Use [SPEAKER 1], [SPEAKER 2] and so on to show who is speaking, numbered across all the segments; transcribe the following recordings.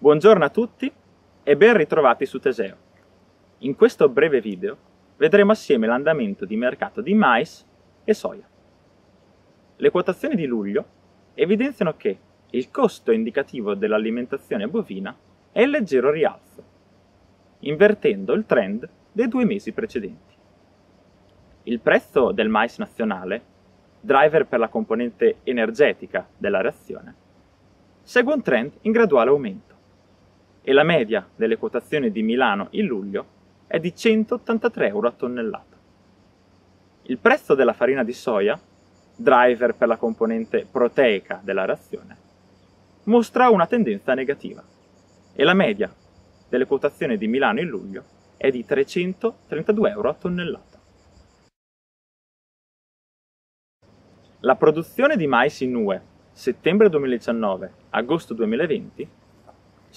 [SPEAKER 1] Buongiorno a tutti e ben ritrovati su Teseo. In questo breve video vedremo assieme l'andamento di mercato di mais e soia. Le quotazioni di luglio evidenziano che il costo indicativo dell'alimentazione bovina è in leggero rialzo, invertendo il trend dei due mesi precedenti. Il prezzo del mais nazionale, driver per la componente energetica della reazione, segue un trend in graduale aumento e la media delle quotazioni di Milano in luglio è di 183 euro a tonnellata. Il prezzo della farina di soia, driver per la componente proteica della reazione, mostra una tendenza negativa e la media delle quotazioni di Milano in luglio è di 332 euro a tonnellata. La produzione di mais in UE settembre 2019-agosto 2020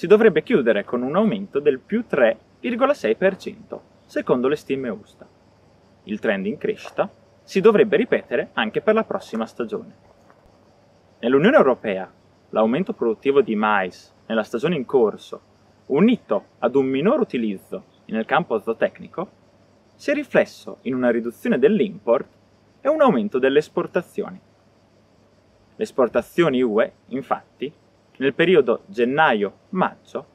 [SPEAKER 1] si dovrebbe chiudere con un aumento del più 3,6%, secondo le stime USTA. Il trend in crescita si dovrebbe ripetere anche per la prossima stagione. Nell'Unione Europea, l'aumento produttivo di mais nella stagione in corso, unito ad un minor utilizzo nel campo zootecnico, si è riflesso in una riduzione dell'import e un aumento delle esportazioni. Le esportazioni UE, infatti, nel periodo gennaio-maggio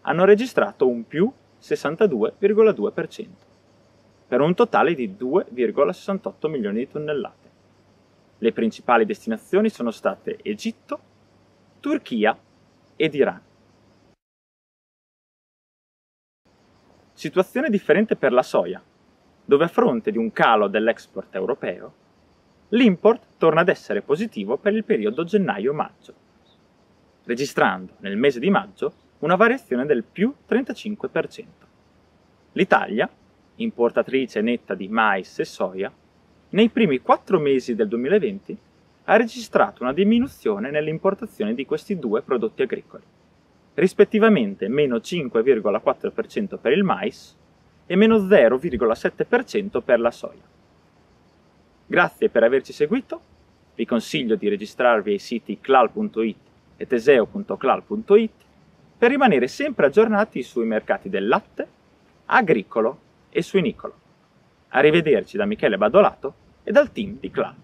[SPEAKER 1] hanno registrato un più 62,2%, per un totale di 2,68 milioni di tonnellate. Le principali destinazioni sono state Egitto, Turchia ed Iran. Situazione differente per la soia, dove a fronte di un calo dell'export europeo, l'import torna ad essere positivo per il periodo gennaio-maggio registrando nel mese di maggio una variazione del più 35%. L'Italia, importatrice netta di mais e soia, nei primi quattro mesi del 2020 ha registrato una diminuzione nell'importazione di questi due prodotti agricoli, rispettivamente meno 5,4% per il mais e meno 0,7% per la soia. Grazie per averci seguito, vi consiglio di registrarvi ai siti clal.it e teseo.clal.it per rimanere sempre aggiornati sui mercati del latte, agricolo e suinicolo. Arrivederci da Michele Badolato e dal team di Clal.